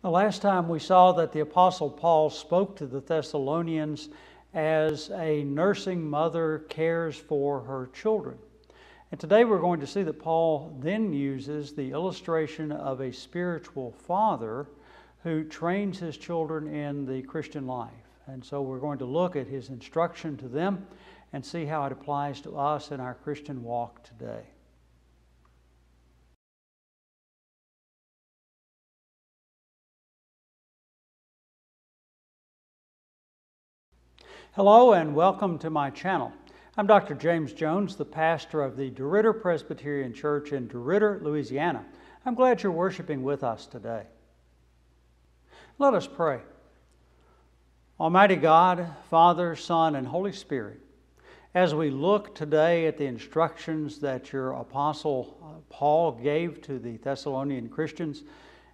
The last time we saw that the Apostle Paul spoke to the Thessalonians as a nursing mother cares for her children. And today we're going to see that Paul then uses the illustration of a spiritual father who trains his children in the Christian life. And so we're going to look at his instruction to them and see how it applies to us in our Christian walk today. Hello and welcome to my channel. I'm Dr. James Jones, the pastor of the DeRidder Presbyterian Church in DeRidder, Louisiana. I'm glad you're worshiping with us today. Let us pray. Almighty God, Father, Son, and Holy Spirit, as we look today at the instructions that your apostle uh, Paul gave to the Thessalonian Christians,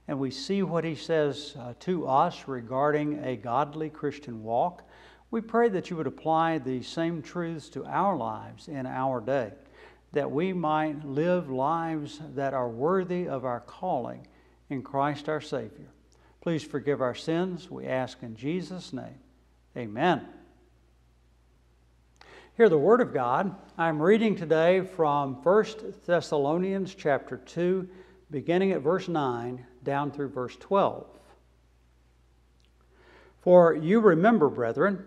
and we see what he says uh, to us regarding a godly Christian walk, we pray that you would apply the same truths to our lives in our day, that we might live lives that are worthy of our calling in Christ our Savior. Please forgive our sins, we ask in Jesus' name. Amen. Hear the word of God. I'm reading today from 1 Thessalonians chapter 2, beginning at verse 9 down through verse 12. For you remember, brethren,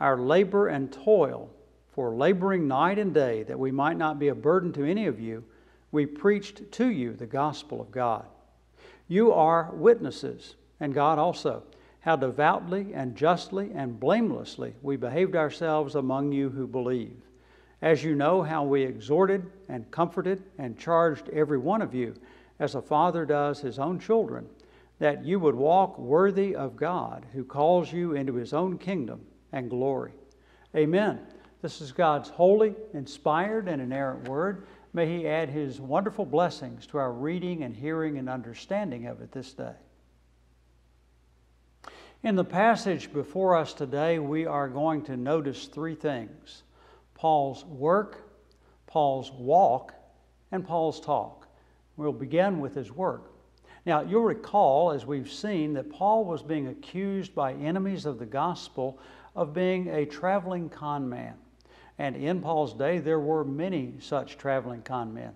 our labor and toil, for laboring night and day, that we might not be a burden to any of you, we preached to you the gospel of God. You are witnesses, and God also, how devoutly and justly and blamelessly we behaved ourselves among you who believe. As you know, how we exhorted and comforted and charged every one of you, as a father does his own children, that you would walk worthy of God, who calls you into his own kingdom and glory. Amen. This is God's holy, inspired, and inerrant word. May He add His wonderful blessings to our reading and hearing and understanding of it this day. In the passage before us today, we are going to notice three things Paul's work, Paul's walk, and Paul's talk. We'll begin with his work. Now, you'll recall, as we've seen, that Paul was being accused by enemies of the gospel of being a traveling con man. And in Paul's day, there were many such traveling con men.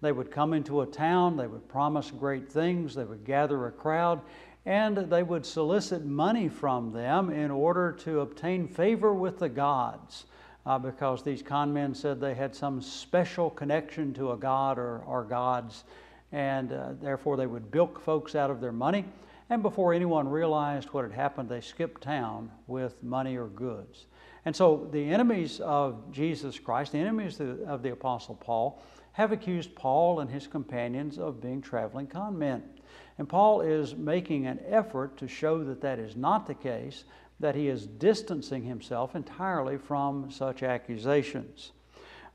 They would come into a town, they would promise great things, they would gather a crowd, and they would solicit money from them in order to obtain favor with the gods. Uh, because these con men said they had some special connection to a god or, or gods, and uh, therefore they would bilk folks out of their money and before anyone realized what had happened, they skipped town with money or goods. And so the enemies of Jesus Christ, the enemies of the Apostle Paul, have accused Paul and his companions of being traveling con men. And Paul is making an effort to show that that is not the case, that he is distancing himself entirely from such accusations.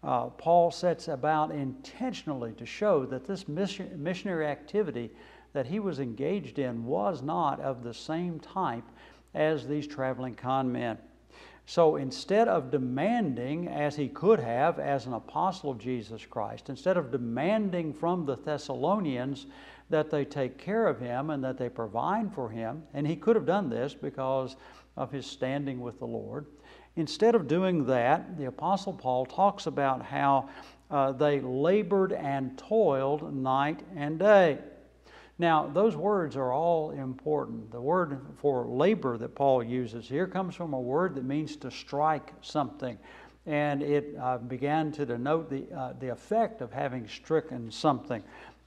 Uh, Paul sets about intentionally to show that this missionary activity that he was engaged in was not of the same type as these traveling con men. So instead of demanding, as he could have as an apostle of Jesus Christ, instead of demanding from the Thessalonians that they take care of him and that they provide for him, and he could have done this because of his standing with the Lord, instead of doing that, the Apostle Paul talks about how uh, they labored and toiled night and day. Now, those words are all important. The word for labor that Paul uses here comes from a word that means to strike something. And it uh, began to denote the, uh, the effect of having stricken something,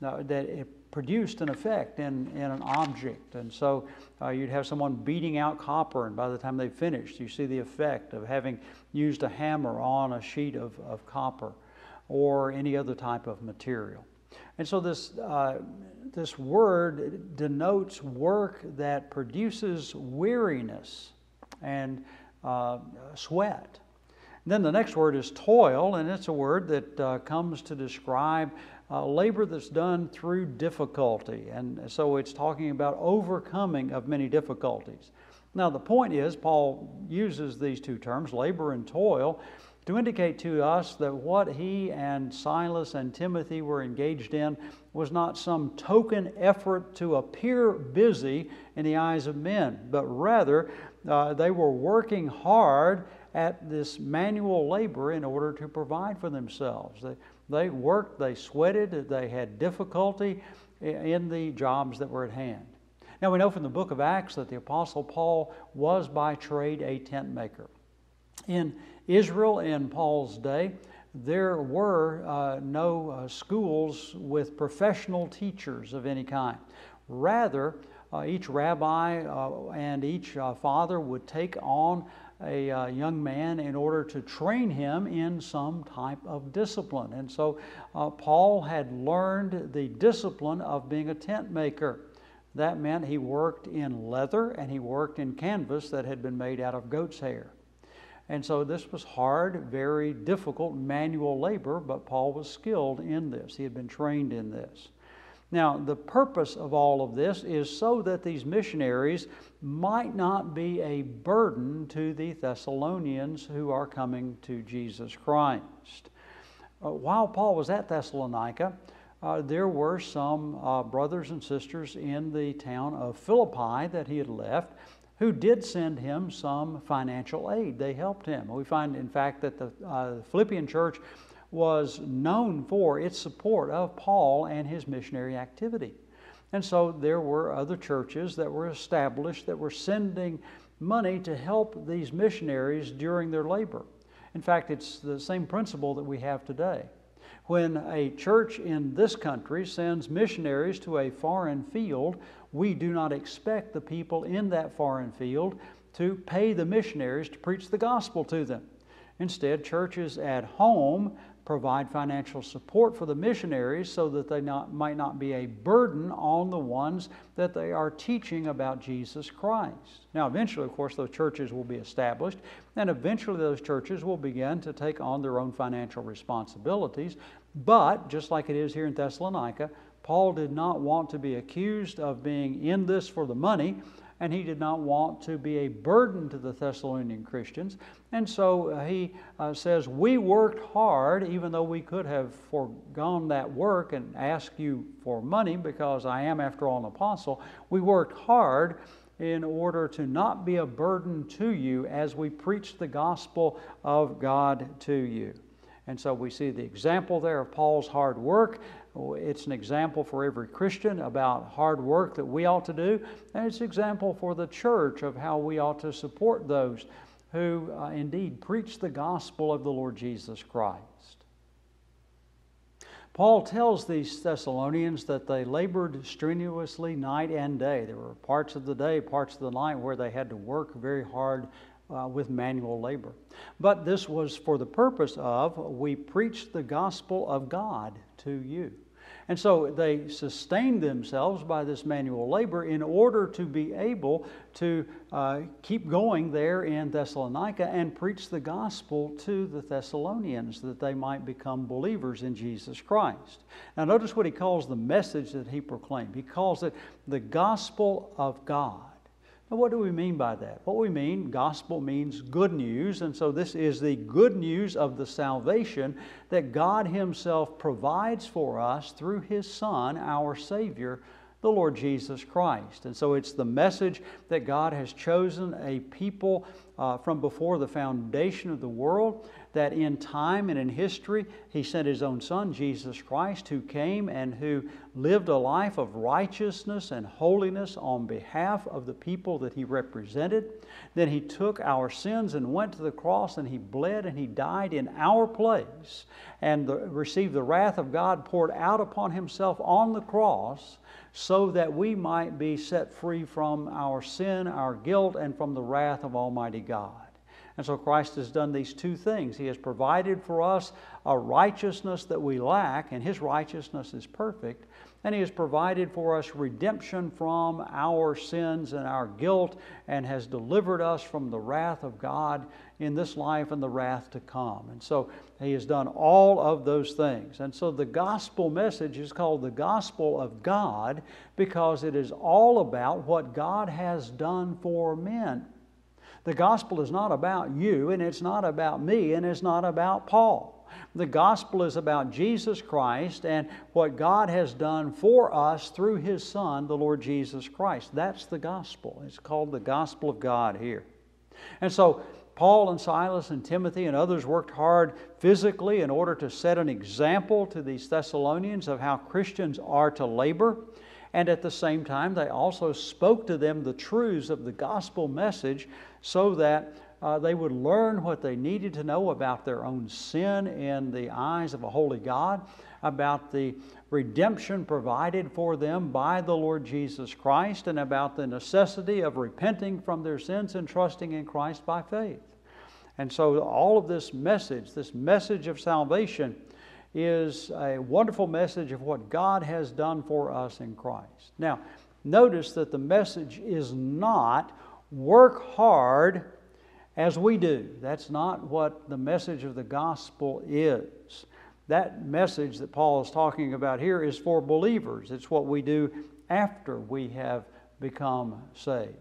uh, that it produced an effect in, in an object. And so uh, you'd have someone beating out copper, and by the time they finished, you see the effect of having used a hammer on a sheet of, of copper or any other type of material. And so this, uh, this word denotes work that produces weariness and uh, sweat. And then the next word is toil, and it's a word that uh, comes to describe uh, labor that's done through difficulty. And so it's talking about overcoming of many difficulties. Now, the point is, Paul uses these two terms, labor and toil, to indicate to us that what he and Silas and Timothy were engaged in was not some token effort to appear busy in the eyes of men, but rather uh, they were working hard at this manual labor in order to provide for themselves. They, they worked, they sweated, they had difficulty in the jobs that were at hand. Now we know from the book of Acts that the Apostle Paul was by trade a tent maker. In Israel in Paul's day, there were uh, no uh, schools with professional teachers of any kind. Rather, uh, each rabbi uh, and each uh, father would take on a uh, young man in order to train him in some type of discipline. And so Paul had learned the discipline of being a tent maker. That meant he worked in leather and he worked in canvas that had been made out of goat's hair. And so this was hard, very difficult manual labor, but Paul was skilled in this. He had been trained in this. Now, the purpose of all of this is so that these missionaries might not be a burden to the Thessalonians who are coming to Jesus Christ. Uh, while Paul was at Thessalonica, uh, there were some uh, brothers and sisters in the town of Philippi that he had left who did send him some financial aid. They helped him. We find, in fact, that the uh, Philippian church was known for its support of Paul and his missionary activity. And so there were other churches that were established that were sending money to help these missionaries during their labor. In fact, it's the same principle that we have today. When a church in this country sends missionaries to a foreign field, we do not expect the people in that foreign field to pay the missionaries to preach the gospel to them. Instead, churches at home provide financial support for the missionaries so that they not, might not be a burden on the ones that they are teaching about Jesus Christ. Now, eventually, of course, those churches will be established, and eventually those churches will begin to take on their own financial responsibilities. But, just like it is here in Thessalonica, Paul did not want to be accused of being in this for the money, and he did not want to be a burden to the Thessalonian Christians. And so uh, he uh, says, We worked hard, even though we could have foregone that work and asked you for money, because I am, after all, an apostle. We worked hard in order to not be a burden to you as we preach the gospel of God to you. And so we see the example there of Paul's hard work. It's an example for every Christian about hard work that we ought to do, and it's an example for the church of how we ought to support those who uh, indeed preach the gospel of the Lord Jesus Christ. Paul tells these Thessalonians that they labored strenuously night and day. There were parts of the day, parts of the night where they had to work very hard uh, with manual labor. But this was for the purpose of we preach the gospel of God to you. And so they sustained themselves by this manual labor in order to be able to uh, keep going there in Thessalonica and preach the gospel to the Thessalonians that they might become believers in Jesus Christ. Now, notice what he calls the message that he proclaimed. He calls it the gospel of God. Now, what do we mean by that? What we mean, gospel means good news, and so this is the good news of the salvation that God Himself provides for us through His Son, our Savior, the Lord Jesus Christ. And so it's the message that God has chosen a people uh, from before the foundation of the world that in time and in history, He sent His own Son, Jesus Christ, who came and who lived a life of righteousness and holiness on behalf of the people that He represented. Then He took our sins and went to the cross and He bled and He died in our place and the, received the wrath of God poured out upon Himself on the cross so that we might be set free from our sin, our guilt, and from the wrath of Almighty God. And so Christ has done these two things. He has provided for us a righteousness that we lack, and His righteousness is perfect. And He has provided for us redemption from our sins and our guilt, and has delivered us from the wrath of God in this life and the wrath to come. And so He has done all of those things. And so the gospel message is called the gospel of God because it is all about what God has done for men The gospel is not about you, and it's not about me, and it's not about Paul. The gospel is about Jesus Christ and what God has done for us through His Son, the Lord Jesus Christ. That's the gospel. It's called the gospel of God here. And so, Paul and Silas and Timothy and others worked hard physically in order to set an example to these Thessalonians of how Christians are to labor. And at the same time, they also spoke to them the truths of the gospel message so that uh, they would learn what they needed to know about their own sin in the eyes of a holy God, about the redemption provided for them by the Lord Jesus Christ, and about the necessity of repenting from their sins and trusting in Christ by faith. And so, all of this message, this message of salvation, is a wonderful message of what God has done for us in Christ. Now, notice that the message is not work hard as we do. That's not what the message of the gospel is. That message that Paul is talking about here is for believers. It's what we do after we have become saved.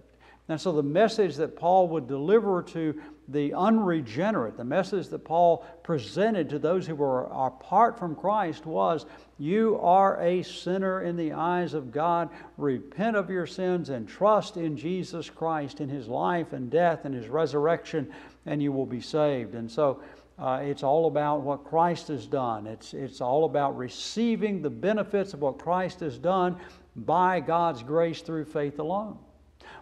And so the message that Paul would deliver to the unregenerate, the message that Paul presented to those who were apart from Christ was you are a sinner in the eyes of God. Repent of your sins and trust in Jesus Christ, in his life and death and his resurrection, and you will be saved. And so uh, it's all about what Christ has done. It's, it's all about receiving the benefits of what Christ has done by God's grace through faith alone.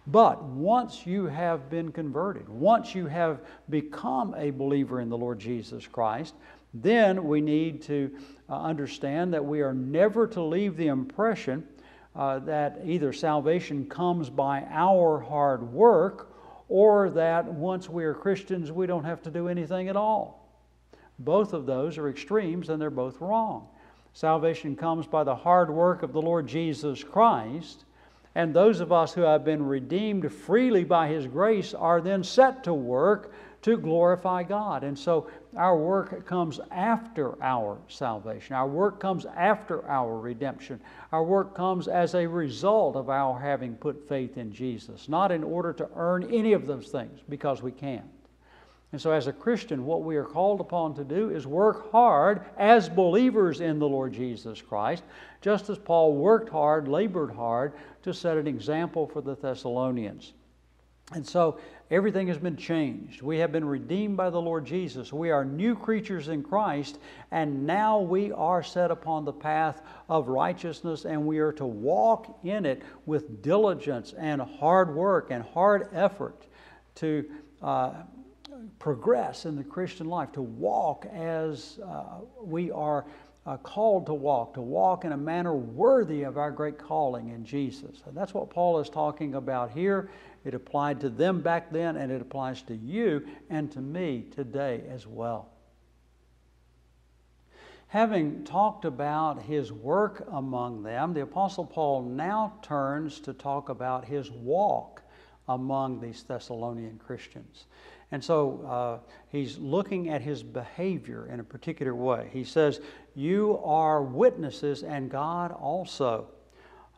But once you have been converted, once you have become a believer in the Lord Jesus Christ, then we need to uh, understand that we are never to leave the impression uh, that either salvation comes by our hard work or that once we are Christians we don't have to do anything at all. Both of those are extremes and they're both wrong. Salvation comes by the hard work of the Lord Jesus Christ and those of us who have been redeemed freely by His grace are then set to work to glorify God. And so our work comes after our salvation. Our work comes after our redemption. Our work comes as a result of our having put faith in Jesus, not in order to earn any of those things, because we can't. And so, as a Christian, what we are called upon to do is work hard as believers in the Lord Jesus Christ, just as Paul worked hard, labored hard to set an example for the Thessalonians. And so, everything has been changed. We have been redeemed by the Lord Jesus. We are new creatures in Christ, and now we are set upon the path of righteousness, and we are to walk in it with diligence and hard work and hard effort to. Uh, progress in the Christian life, to walk as uh, we are uh, called to walk, to walk in a manner worthy of our great calling in Jesus. And that's what Paul is talking about here. It applied to them back then, and it applies to you and to me today as well. Having talked about his work among them, the Apostle Paul now turns to talk about his walk among these Thessalonian Christians. And so uh, he's looking at his behavior in a particular way. He says, You are witnesses, and God also.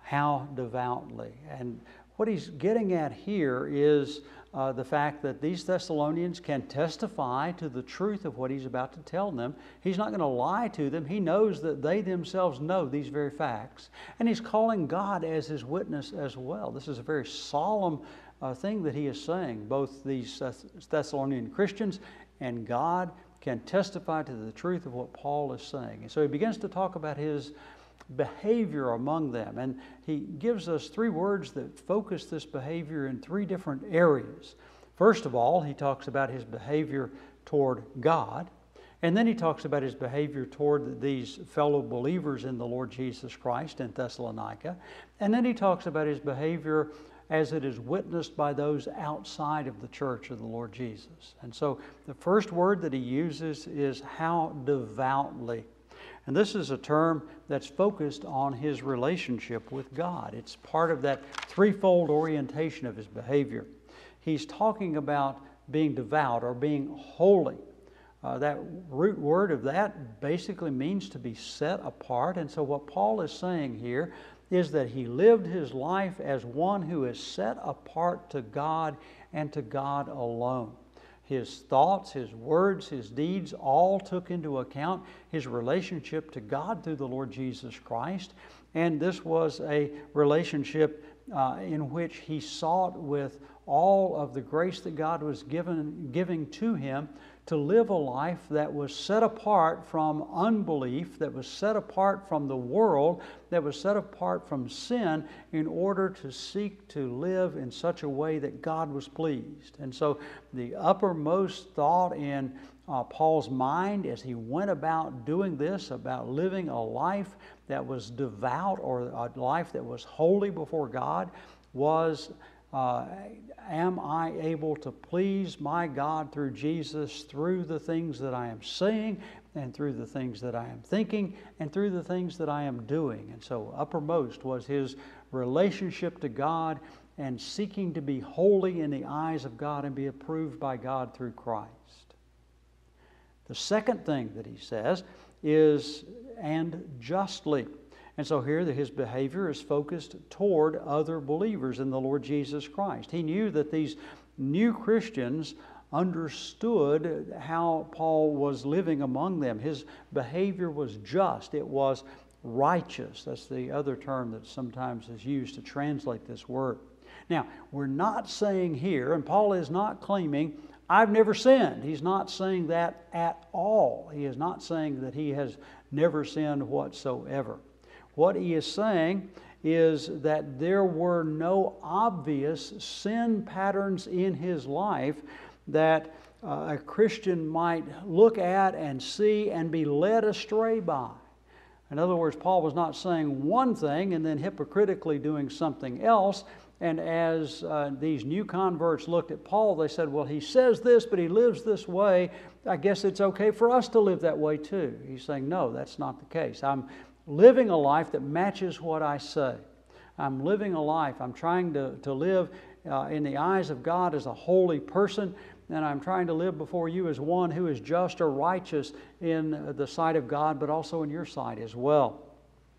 How devoutly. And what he's getting at here is uh, the fact that these Thessalonians can testify to the truth of what he's about to tell them. He's not going to lie to them. He knows that they themselves know these very facts. And he's calling God as his witness as well. This is a very solemn uh, thing that he is saying. Both these Thessalonian Christians and God can testify to the truth of what Paul is saying. And so he begins to talk about his behavior among them. And he gives us three words that focus this behavior in three different areas. First of all, he talks about his behavior toward God. And then he talks about his behavior toward these fellow believers in the Lord Jesus Christ in Thessalonica. And then he talks about his behavior as it is witnessed by those outside of the church of the Lord Jesus. And so the first word that he uses is how devoutly. And this is a term that's focused on his relationship with God. It's part of that threefold orientation of his behavior. He's talking about being devout or being holy. Uh, that root word of that basically means to be set apart. And so, what Paul is saying here is that he lived his life as one who is set apart to God and to God alone. His thoughts, his words, his deeds all took into account his relationship to God through the Lord Jesus Christ. And this was a relationship uh, in which he sought with all of the grace that God was given, giving to him to live a life that was set apart from unbelief, that was set apart from the world, that was set apart from sin in order to seek to live in such a way that God was pleased. And so the uppermost thought in uh, Paul's mind as he went about doing this, about living a life that was devout or a life that was holy before God, was uh, am I able to please my God through Jesus through the things that I am saying and through the things that I am thinking and through the things that I am doing? And so, uppermost was his relationship to God and seeking to be holy in the eyes of God and be approved by God through Christ. The second thing that he says is, and justly. And so here his behavior is focused toward other believers in the Lord Jesus Christ. He knew that these new Christians understood how Paul was living among them. His behavior was just, it was righteous. That's the other term that sometimes is used to translate this word. Now, we're not saying here, and Paul is not claiming, I've never sinned. He's not saying that at all. He is not saying that he has never sinned whatsoever. What he is saying is that there were no obvious sin patterns in his life that uh, a Christian might look at and see and be led astray by. In other words, Paul was not saying one thing and then hypocritically doing something else. And as uh, these new converts looked at Paul, they said, Well, he says this, but he lives this way. I guess it's okay for us to live that way too. He's saying, No, that's not the case. I'm, living a life that matches what I say. I'm living a life, I'm trying to, to live uh, in the eyes of God as a holy person, and I'm trying to live before you as one who is just or righteous in the sight of God, but also in your sight as well.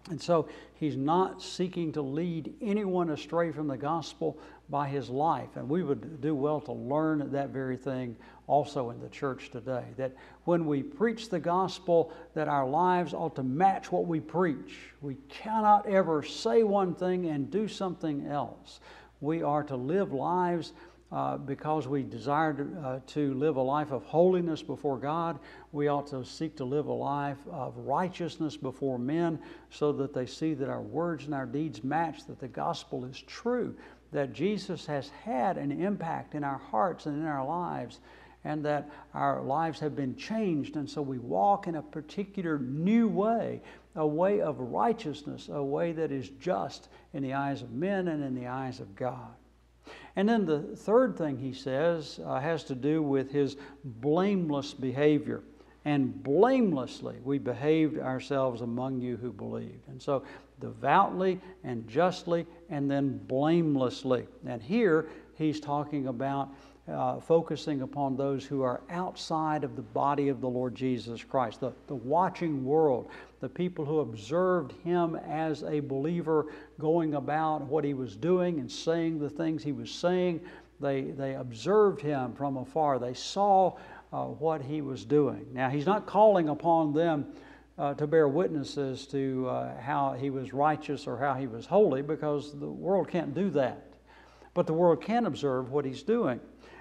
And so he's not seeking to lead anyone astray from the gospel by his life. And we would do well to learn that very thing also in the church today. That when we preach the gospel, that our lives ought to match what we preach. We cannot ever say one thing and do something else. We are to live lives uh, because we desire to, uh, to, live a life of holiness before God, we ought to seek to live a life of righteousness before men so that they see that our words and our deeds match, that the gospel is true, that Jesus has had an impact in our hearts and in our lives, and that our lives have been changed. And so we walk in a particular new way, a way of righteousness, a way that is just in the eyes of men and in the eyes of God. And then the third thing he says uh, has to do with his blameless behavior. And blamelessly we behaved ourselves among you who believed. And so devoutly and justly and then blamelessly. And here he's talking about uh, focusing upon those who are outside of the body of the Lord Jesus Christ, the, the watching world, the people who observed him as a believer going about what he was doing and saying the things he was saying. They, they observed him from afar, they saw uh, what he was doing. Now, he's not calling upon them. Uh, to bear witnesses to uh, how he was righteous or how he was holy because the world can't do that. But the world can observe what he's doing.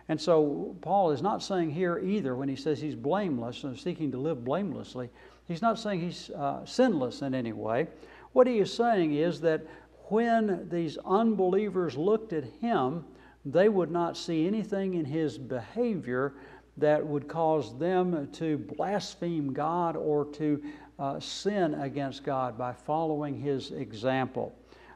And so Paul is not saying here either when he says he's blameless and seeking to live blamelessly, he's not saying he's uh, sinless in any way. What he is saying is that when these unbelievers looked at him, they would not see anything in his behavior that would cause them to blaspheme God or to uh, sin against God by following his example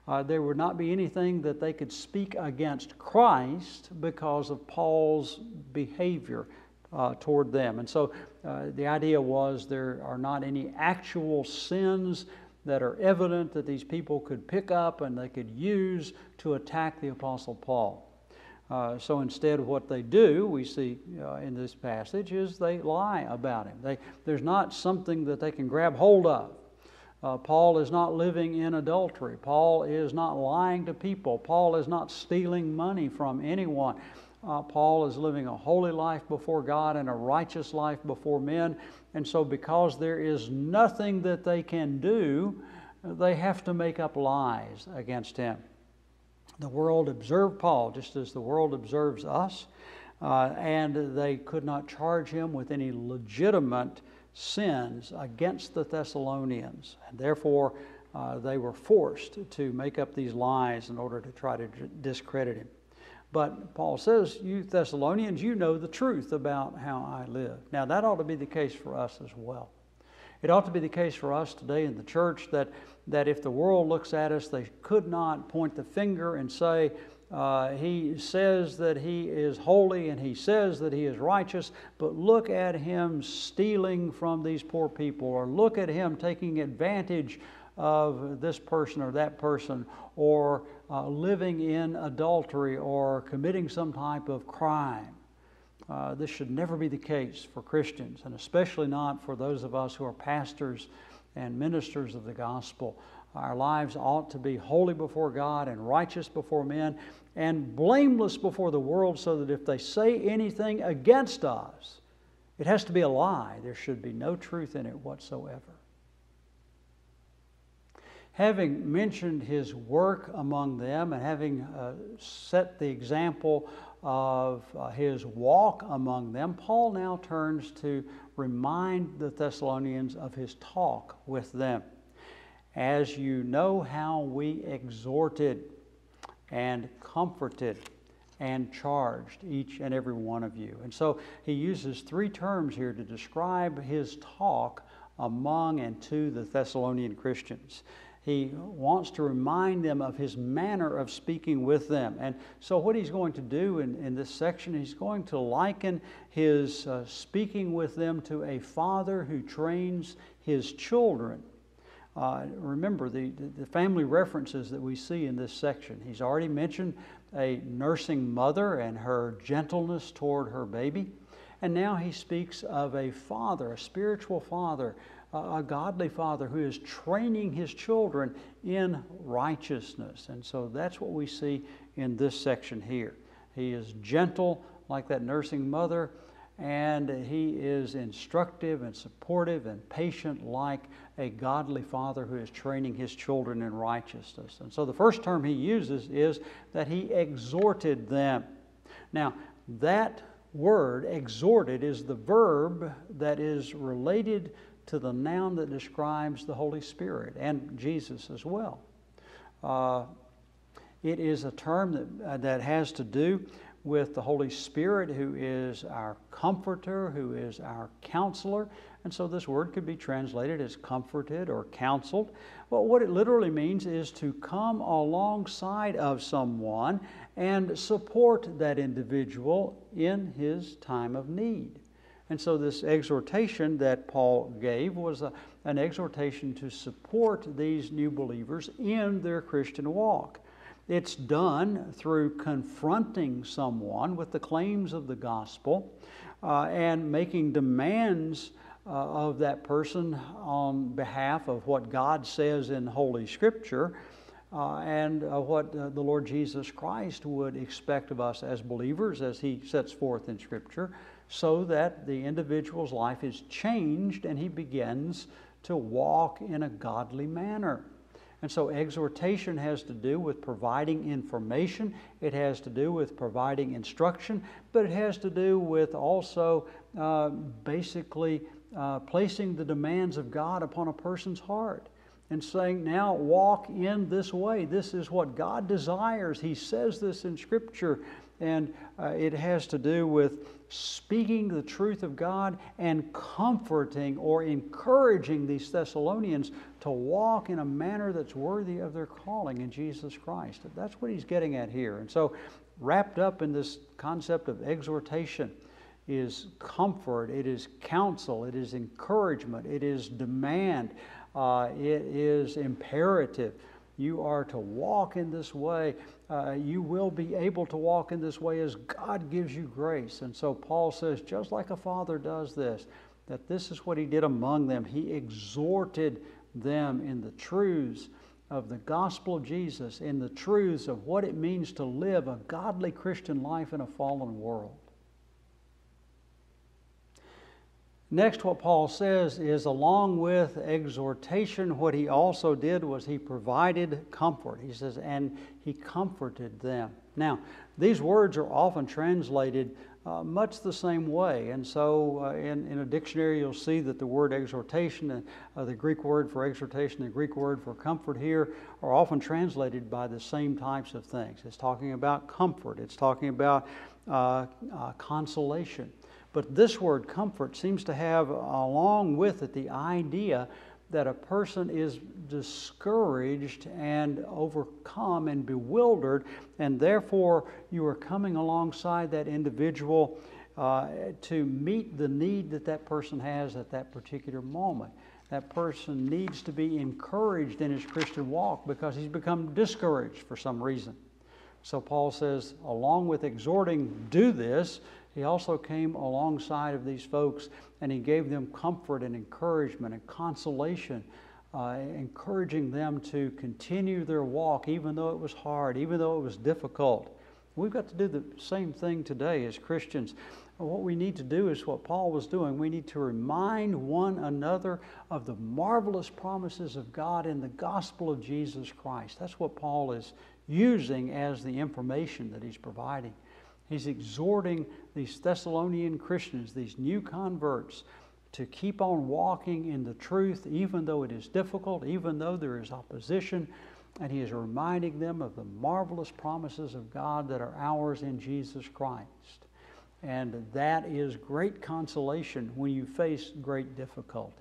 uh, there would not be anything that they could speak against Christ because of Paul's behavior uh, toward them. And so uh, the idea was there are not any actual sins that are evident that these people could pick up and they could use to attack the Apostle Paul. Uh, so instead, what they do, we see uh, in this passage, is they lie about him. They, there's not something that they can grab hold of Uh, Paul is not living in adultery. Paul is not lying to people. Paul is not stealing money from anyone. Uh, Paul is living a holy life before God and a righteous life before men. And so, because there is nothing that they can do, they have to make up lies against him. The world observed Paul just as the world observes us, uh, and they could not charge him with any legitimate sins against the Thessalonians. And therefore, uh, they were forced to make up these lies in order to try to discredit him. But Paul says, You Thessalonians, you know the truth about how I live. Now, that ought to be the case for us as well. It ought to be the case for us today in the church that, that if the world looks at us, they could not point the finger and say, uh, he says that he is holy and he says that he is righteous, but look at him stealing from these poor people, or look at him taking advantage of this person or that person, or uh, living in adultery or committing some type of crime. Uh, this should never be the case for Christians, and especially not for those of us who are pastors and ministers of the gospel. Our lives ought to be holy before God and righteous before men and blameless before the world, so that if they say anything against us, it has to be a lie. There should be no truth in it whatsoever. Having mentioned his work among them and having uh, set the example of uh, his walk among them, Paul now turns to remind the Thessalonians of his talk with them. As you know how we exhorted and comforted and charged each and every one of you. And so he uses three terms here to describe his talk among and to the Thessalonian Christians he wants to remind them of his manner of speaking with them. And so, what he's going to do in, in this section, he's going to liken his uh, speaking with them to a father who trains his children. Uh, remember the, the family references that we see in this section. He's already mentioned a nursing mother and her gentleness toward her baby. And now he speaks of a father, a spiritual father, a godly father who is training his children in righteousness. And so that's what we see in this section here. He is gentle, like that nursing mother, and he is instructive and supportive and patient, like a godly father who is training his children in righteousness. And so the first term he uses is that he exhorted them. Now, that word, exhorted, is the verb that is related to the noun that describes the Holy Spirit and Jesus as well. Uh, it is a term that, uh, that has to do with the Holy Spirit, who is our comforter, who is our counselor. And so this word could be translated as comforted or counseled. But what it literally means is to come alongside of someone and support that individual in his time of need. And so, this exhortation that Paul gave was a, an exhortation to support these new believers in their Christian walk. It's done through confronting someone with the claims of the gospel uh, and making demands uh, of that person on behalf of what God says in Holy Scripture. Uh, and uh, what uh, the Lord Jesus Christ would expect of us as believers as He sets forth in Scripture so that the individual's life is changed and he begins to walk in a godly manner. And so, exhortation has to do with providing information, it has to do with providing instruction, but it has to do with also uh, basically uh, placing the demands of God upon a person's heart and saying, Now walk in this way. This is what God desires. He says this in Scripture and uh, it has to do with speaking the truth of God and comforting or encouraging these Thessalonians to walk in a manner that's worthy of their calling in Jesus Christ. That's what he's getting at here. And so, wrapped up in this concept of exhortation is comfort, it is counsel, it is encouragement, it is demand, uh, it is imperative. You are to walk in this way uh, you will be able to walk in this way as God gives you grace. And so Paul says, just like a father does this, that this is what he did among them. He exhorted them in the truths of the gospel of Jesus, in the truths of what it means to live a godly Christian life in a fallen world. Next, what Paul says is along with exhortation, what he also did was he provided comfort. He says, and he comforted them. Now, these words are often translated uh, much the same way. And so, uh, in, in a dictionary, you'll see that the word exhortation, and uh, the Greek word for exhortation, the Greek word for comfort here, are often translated by the same types of things. It's talking about comfort, it's talking about uh, uh, consolation. But this word comfort seems to have along with it the idea that a person is discouraged and overcome and bewildered, and therefore you are coming alongside that individual uh, to meet the need that that person has at that particular moment. That person needs to be encouraged in his Christian walk because he's become discouraged for some reason. So Paul says, along with exhorting, do this, he also came alongside of these folks and he gave them comfort and encouragement and consolation, uh, encouraging them to continue their walk even though it was hard, even though it was difficult. We've got to do the same thing today as Christians. What we need to do is what Paul was doing. We need to remind one another of the marvelous promises of God in the gospel of Jesus Christ. That's what Paul is using as the information that he's providing. He's exhorting these Thessalonian Christians, these new converts, to keep on walking in the truth, even though it is difficult, even though there is opposition. And he is reminding them of the marvelous promises of God that are ours in Jesus Christ. And that is great consolation when you face great difficulty.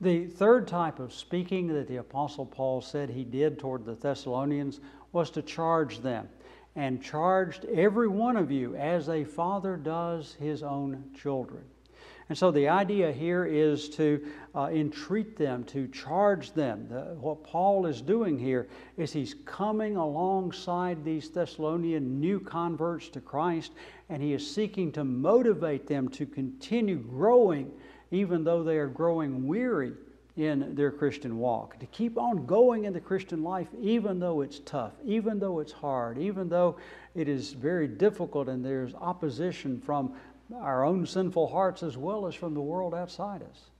The third type of speaking that the Apostle Paul said he did toward the Thessalonians was to charge them and charged every one of you as a father does his own children. And so the idea here is to uh, entreat them, to charge them. The, what Paul is doing here is he's coming alongside these Thessalonian new converts to Christ, and he is seeking to motivate them to continue growing, even though they are growing weary in their Christian walk, to keep on going in the Christian life, even though it's tough, even though it's hard, even though it is very difficult and there's opposition from our own sinful hearts as well as from the world outside us.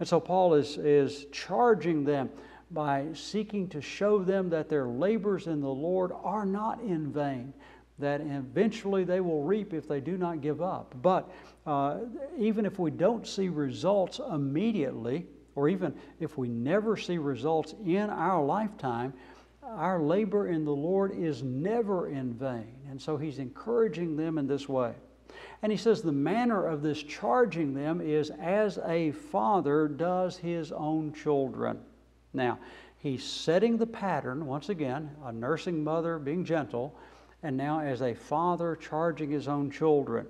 And so Paul is, is charging them by seeking to show them that their labors in the Lord are not in vain, that eventually they will reap if they do not give up. But uh, even if we don't see results immediately, or even if we never see results in our lifetime, our labor in the Lord is never in vain. And so he's encouraging them in this way. And he says the manner of this charging them is as a father does his own children. Now, he's setting the pattern, once again, a nursing mother being gentle, and now as a father charging his own children.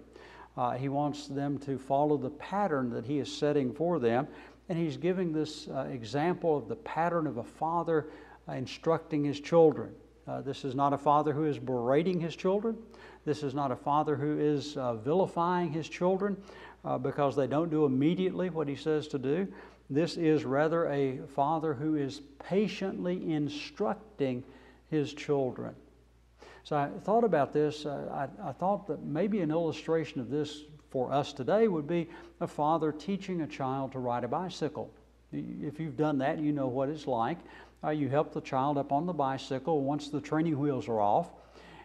Uh, he wants them to follow the pattern that he is setting for them. And he's giving this uh, example of the pattern of a father uh, instructing his children. Uh, this is not a father who is berating his children. This is not a father who is uh, vilifying his children uh, because they don't do immediately what he says to do. This is rather a father who is patiently instructing his children. So I thought about this. Uh, I, I, thought that maybe an illustration of this for us today would be a father teaching a child to ride a bicycle. If you've done that, you know what it's like. Uh, you help the child up on the bicycle once the training wheels are off.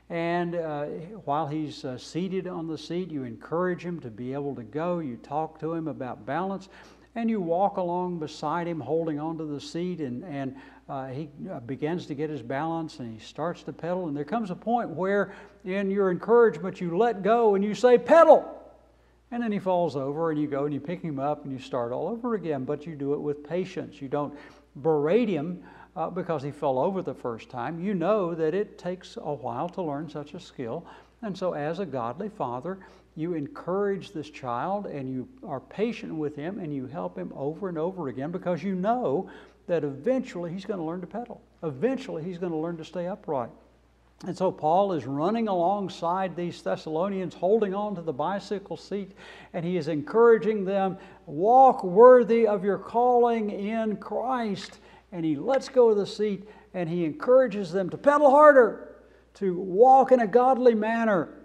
And uh, while he's uh, seated on the seat, you encourage him to be able to go. You talk to him about balance. And you walk along beside him, holding onto the seat, and, and uh, he uh, begins to get his balance and he starts to pedal. And there comes a point where, in your encouragement, you let go and you say, Pedal! And then he falls over, and you go and you pick him up and you start all over again. But you do it with patience. You don't berate him uh, because he fell over the first time. You know that it takes a while to learn such a skill. And so, as a godly father, you encourage this child and you are patient with him and you help him over and over again because you know that eventually he's going to learn to pedal. Eventually, he's going to learn to stay upright. And so Paul is running alongside these Thessalonians, holding on to the bicycle seat, and he is encouraging them walk worthy of your calling in Christ. And he lets go of the seat and he encourages them to pedal harder, to walk in a godly manner.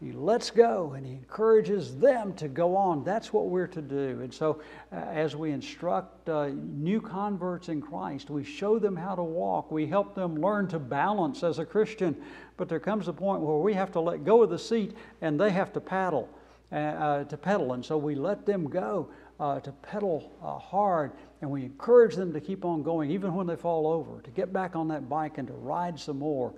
He lets go and he encourages them to go on. That's what we're to do. And so, uh, as we instruct uh, new converts in Christ, we show them how to walk. We help them learn to balance as a Christian. But there comes a point where we have to let go of the seat and they have to paddle, uh, uh to pedal. And so we let them go uh, to pedal uh, hard and we encourage them to keep on going, even when they fall over, to get back on that bike and to ride some more.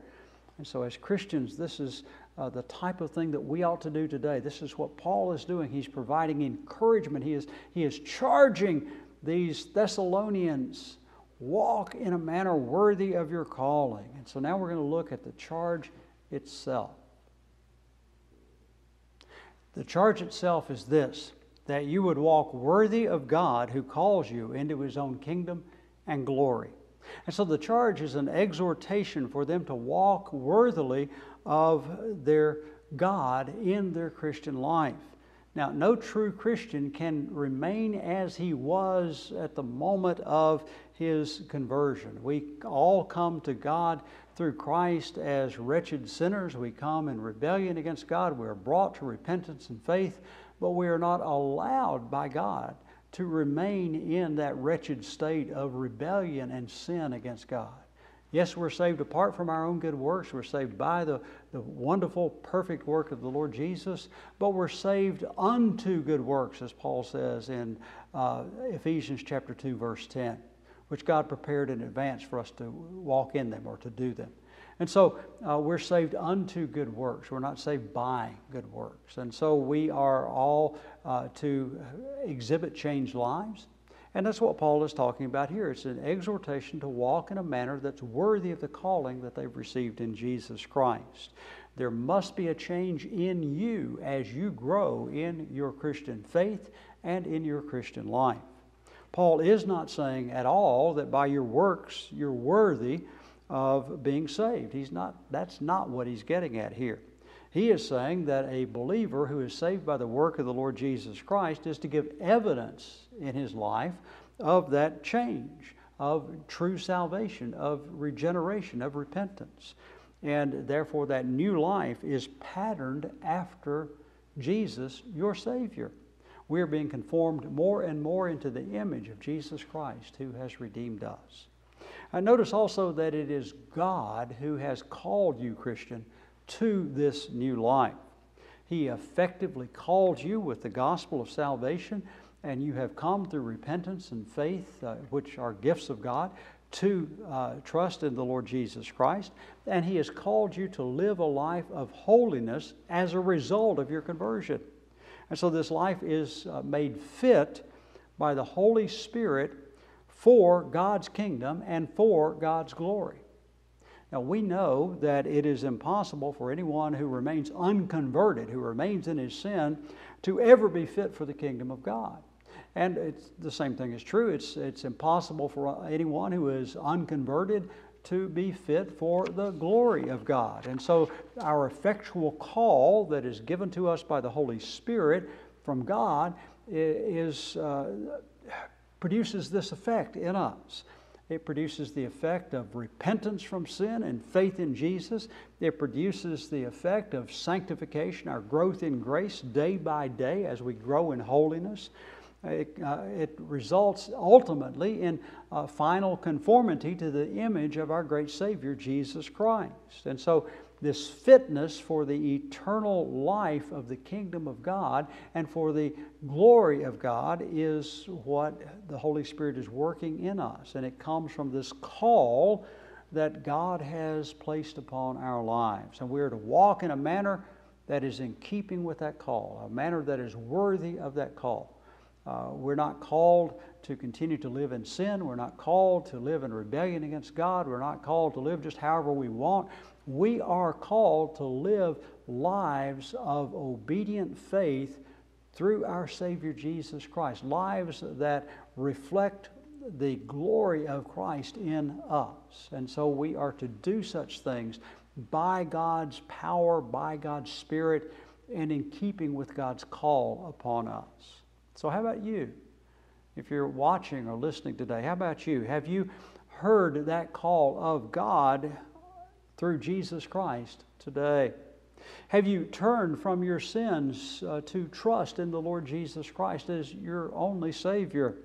And so, as Christians, this is uh, the type of thing that we ought to do today. This is what Paul is doing. He's providing encouragement. He is, he is charging these Thessalonians walk in a manner worthy of your calling. And so now we're going to look at the charge itself. The charge itself is this that you would walk worthy of God who calls you into his own kingdom and glory. And so the charge is an exhortation for them to walk worthily of their God in their Christian life. Now, no true Christian can remain as he was at the moment of his conversion. We all come to God through Christ as wretched sinners. We come in rebellion against God. We are brought to repentance and faith, but we are not allowed by God to remain in that wretched state of rebellion and sin against God. Yes, we're saved apart from our own good works. We're saved by the, the wonderful, perfect work of the Lord Jesus, but we're saved unto good works, as Paul says in uh, Ephesians chapter 2, verse 10, which God prepared in advance for us to walk in them or to do them. And so uh, we're saved unto good works. We're not saved by good works. And so we are all uh, to exhibit changed lives and that's what Paul is talking about here. It's an exhortation to walk in a manner that's worthy of the calling that they've received in Jesus Christ. There must be a change in you as you grow in your Christian faith and in your Christian life. Paul is not saying at all that by your works you're worthy of being saved. He's not, that's not what he's getting at here. He is saying that a believer who is saved by the work of the Lord Jesus Christ is to give evidence in his life of that change, of true salvation, of regeneration, of repentance. And therefore, that new life is patterned after Jesus, your Savior. We are being conformed more and more into the image of Jesus Christ who has redeemed us. I notice also that it is God who has called you, Christian, to this new life. He effectively called you with the gospel of salvation, and you have come through repentance and faith, uh, which are gifts of God, to uh, trust in the Lord Jesus Christ. And He has called you to live a life of holiness as a result of your conversion. And so this life is uh, made fit by the Holy Spirit for God's kingdom and for God's glory. Now, we know that it is impossible for anyone who remains unconverted, who remains in his sin, to ever be fit for the kingdom of God. And it's, the same thing is true. It's, it's impossible for anyone who is unconverted to be fit for the glory of God. And so, our effectual call that is given to us by the Holy Spirit from God is, uh, produces this effect in us. It produces the effect of repentance from sin and faith in Jesus. It produces the effect of sanctification, our growth in grace day by day as we grow in holiness. It, uh, it results ultimately in final conformity to the image of our great Savior, Jesus Christ. And so this fitness for the eternal life of the kingdom of God and for the glory of God is what the Holy Spirit is working in us. And it comes from this call that God has placed upon our lives. And we are to walk in a manner that is in keeping with that call, a manner that is worthy of that call. Uh, we're not called to continue to live in sin. We're not called to live in rebellion against God. We're not called to live just however we want we are called to live lives of obedient faith through our Savior Jesus Christ, lives that reflect the glory of Christ in us. And so we are to do such things by God's power, by God's Spirit, and in keeping with God's call upon us. So, how about you? If you're watching or listening today, how about you? Have you heard that call of God through Jesus Christ today? Have you turned from your sins uh, to trust in the Lord Jesus Christ as your only Savior?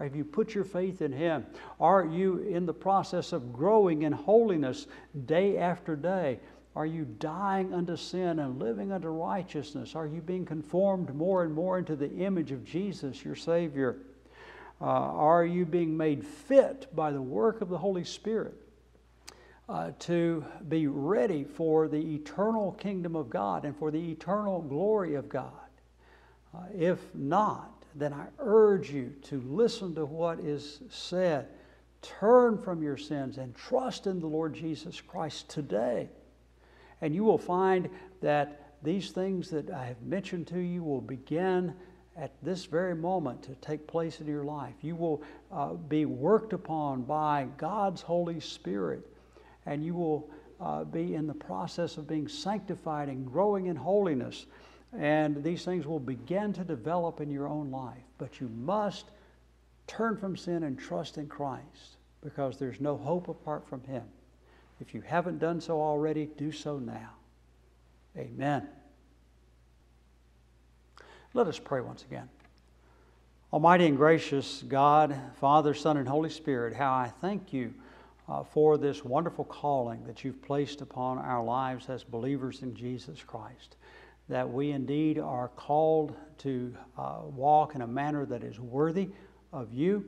Or have you put your faith in Him? Are you in the process of growing in holiness day after day? Are you dying unto sin and living unto righteousness? Are you being conformed more and more into the image of Jesus, your Savior? Uh, are you being made fit by the work of the Holy Spirit uh, to be ready for the eternal kingdom of God and for the eternal glory of God? Uh, if not, then I urge you to listen to what is said. Turn from your sins and trust in the Lord Jesus Christ today. And you will find that these things that I have mentioned to you will begin at this very moment to take place in your life. You will uh, be worked upon by God's Holy Spirit, and you will uh, be in the process of being sanctified and growing in holiness. And these things will begin to develop in your own life. But you must turn from sin and trust in Christ because there's no hope apart from Him. If you haven't done so already, do so now. Amen. Let us pray once again. Almighty and gracious God, Father, Son, and Holy Spirit, how I thank you uh, for this wonderful calling that you've placed upon our lives as believers in Jesus Christ. That we indeed are called to uh, walk in a manner that is worthy of you,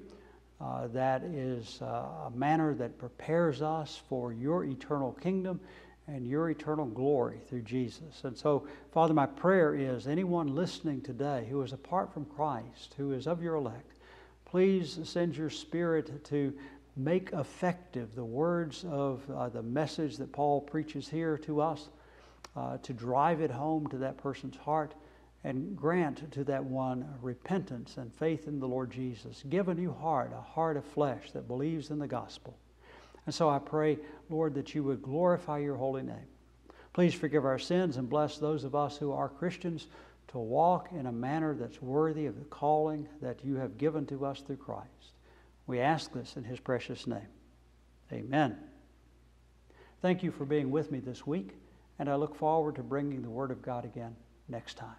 uh, that is uh, a manner that prepares us for your eternal kingdom and your eternal glory through Jesus. And so, Father, my prayer is anyone listening today who is apart from Christ, who is of your elect, please send your Spirit to make effective the words of uh, the message that Paul preaches here to us, uh, to drive it home to that person's heart, and grant to that one repentance and faith in the Lord Jesus. Give a new heart, a heart of flesh that believes in the gospel. And so I pray, Lord, that you would glorify your holy name. Please forgive our sins and bless those of us who are Christians to walk in a manner that's worthy of the calling that you have given to us through Christ. We ask this in his precious name. Amen. Thank you for being with me this week, and I look forward to bringing the Word of God again next time.